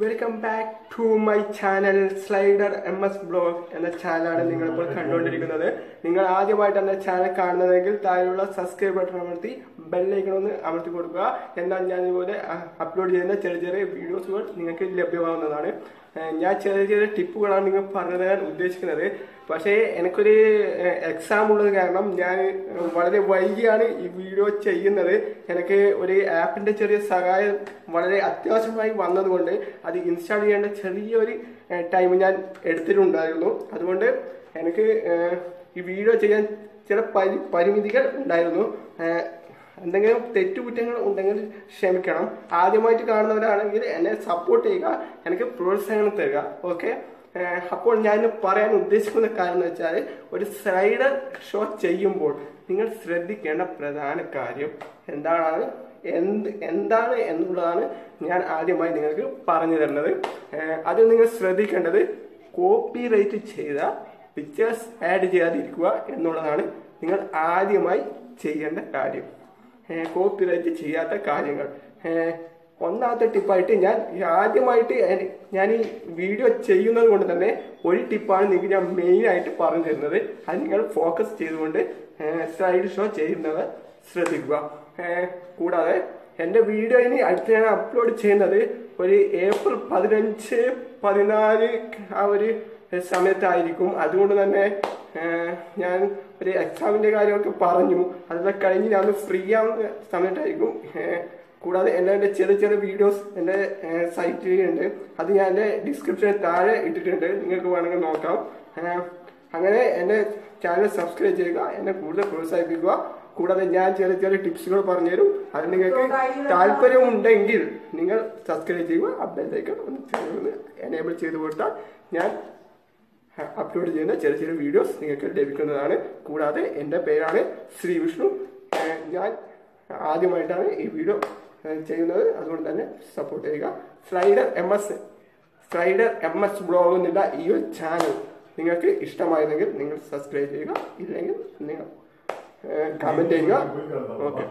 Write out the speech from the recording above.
Welcome back to my channel slider M S blog എന്ന ചാനലാണ് നിങ്ങൾ ഇപ്പോൾ കണ്ടുകൊണ്ടിരിക്കുന്നത്. നിങ്ങൾ ആദ്യമായിട്ട് എന്റെ ചാനൽ കാണുന്നതെങ്കിൽ താഴെയുള്ള സബ്സ്ക്രൈബ് ബട്ടൺ അമർത്തി ബെല്ലൈക്കൺ ഒന്ന് അമർത്തി കൊടുക്കുക. എന്നാൽ ഞാൻ ഇതുപോലെ അപ്ലോഡ് ചെയ്യുന്ന ചെറിയ ചെറിയ വീഡിയോസുകൾ നിങ്ങൾക്ക് ലഭ്യമാവുന്നതാണ്. ഞാൻ ചെറിയ ചെറിയ ടിപ്പുകളാണ് നിങ്ങൾ പറഞ്ഞു തരാൻ ഉദ്ദേശിക്കുന്നത്. പക്ഷേ എനിക്കൊരു എക്സാം ഉള്ളത് കാരണം ഞാൻ വളരെ വൈകിയാണ് ഈ വീഡിയോ ചെയ്യുന്നത്. എനിക്ക് ഒരു ആപ്പിന്റെ ചെറിയ സഹായം വളരെ അത്യാവശ്യമായി വന്നതുകൊണ്ട് അത് ഇൻസ്റ്റാൾ ചെയ്യേണ്ട ചെറിയൊരു ടൈം ഞാൻ എടുത്തിട്ടുണ്ടായിരുന്നു. അതുകൊണ്ട് എനിക്ക് ഈ വീഡിയോ ചെയ്യാൻ ചില പരി പരിമിതികൾ ഉണ്ടായിരുന്നു. എന്തെങ്കിലും തെറ്റുകുറ്റങ്ങൾ ഉണ്ടെങ്കിൽ ക്ഷമിക്കണം. ആദ്യമായിട്ട് കാണുന്നവരാണെങ്കിൽ എന്നെ സപ്പോർട്ട് ചെയ്യുക എനിക്ക് പ്രോത്സാഹനം തരിക. ഓക്കെ അപ്പോൾ ഞാൻ പറയാൻ ഉദ്ദേശിക്കുന്ന കാര്യം എന്ന് വെച്ചാൽ ഒരു സൈഡ് ഷോ ചെയ്യുമ്പോൾ നിങ്ങൾ ശ്രദ്ധിക്കേണ്ട പ്രധാന കാര്യം എന്താണ് എന്ത് എന്താണ് എന്നുള്ളതാണ് ഞാൻ ആദ്യമായി നിങ്ങൾക്ക് പറഞ്ഞു തരുന്നത്. അതിൽ നിങ്ങൾ ശ്രദ്ധിക്കേണ്ടത് കോപ്പി റൈറ്റ് ചെയ്ത പിക്ചേഴ്സ് ആഡ് ചെയ്യാതിരിക്കുക എന്നുള്ളതാണ് നിങ്ങൾ ആദ്യമായി ചെയ്യേണ്ട കാര്യം. കോപ്പി റൈറ്റ് ചെയ്യാത്ത കാര്യങ്ങൾ. ഒന്നാമത്തെ ടിപ്പായിട്ട് ഞാൻ ആദ്യമായിട്ട് ഞാൻ ഈ വീഡിയോ ചെയ്യുന്നത് കൊണ്ട് തന്നെ ഒരു ടിപ്പാണ് നിങ്ങൾക്ക് ഞാൻ മെയിൻ ആയിട്ട് പറഞ്ഞു തരുന്നത്. അത് നിങ്ങൾ ഫോക്കസ് ചെയ്തുകൊണ്ട് സ്ലൈഡ് ഷോ ചെയ്യുന്നത് ശ്രദ്ധിക്കുക. കൂടാതെ എന്റെ വീഡിയോ ഇനി അടുത്ത് ഞാൻ അപ്ലോഡ് ചെയ്യുന്നത് ഒരു ഏപ്രിൽ പതിനഞ്ച് പതിനാല് ആ ഒരു സമയത്തായിരിക്കും. അതുകൊണ്ട് തന്നെ ഞാൻ ഒരു എക്സാമിന്റെ കാര്യമൊക്കെ പറഞ്ഞു. അതെല്ലാം കഴിഞ്ഞ് ഞാൻ ഫ്രീ ആവുന്ന സമയത്തായിരിക്കും കൂടാതെ എന്റെ എന്റെ ചെറിയ ചെറിയ വീഡിയോസ് എന്റെ സൈറ്റിൽ ഉണ്ട് അത് ഞാൻ എന്റെ ഡിസ്ക്രിപ്ഷനിൽ താഴെ ഇട്ടിട്ടുണ്ട്. നിങ്ങൾക്ക് വേണമെങ്കിൽ നോക്കാം. അങ്ങനെ എന്റെ ചാനൽ സബ്സ്ക്രൈബ് ചെയ്യുക എന്നെ കൂടുതൽ പ്രോത്സാഹിപ്പിക്കുക. കൂടാതെ ഞാൻ ചെറിയ ചെറിയ ടിപ്സുകൾ പറഞ്ഞുതരും. അത് നിങ്ങൾക്ക് താല്പര്യമുണ്ടെങ്കിൽ നിങ്ങൾ സബ്സ്ക്രൈബ് ചെയ്യുക. ബെല്ലൈക്കൺ ഒന്ന് എനേബിൾ ചെയ്ത് കൊടുത്താൽ ഞാൻ അപ്ലോഡ് ചെയ്യുന്ന ചെറിയ ചെറിയ വീഡിയോസ് നിങ്ങൾക്ക് ലഭിക്കുന്നതാണ്. കൂടാതെ എന്റെ പേരാണ് ശ്രീ വിഷ്ണു ഞാൻ ആദ്യമായിട്ടാണ് ഈ വീഡിയോ ചെയ്യുന്നത്. അതുകൊണ്ട് തന്നെ സപ്പോർട്ട് ചെയ്യുക. Slider M S slider M S blog എന്നുള്ള ഈ ഒരു ചാനൽ നിങ്ങൾക്ക് ഇഷ്ടമായിരുന്നെങ്കിൽ നിങ്ങൾ സബ്സ്ക്രൈബ് ചെയ്യുക. ഇല്ലെങ്കിൽ നിങ്ങൾ കമന്റ് ചെയ്യുക. ഓക്കെ